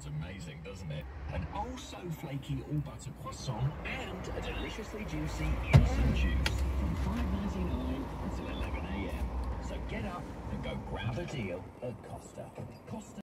Sounds amazing, doesn't it? An also flaky all-butter croissant and a deliciously juicy instant juice from 5.99 until 11 a.m. So get up and go grab a deal at Costa. Costa.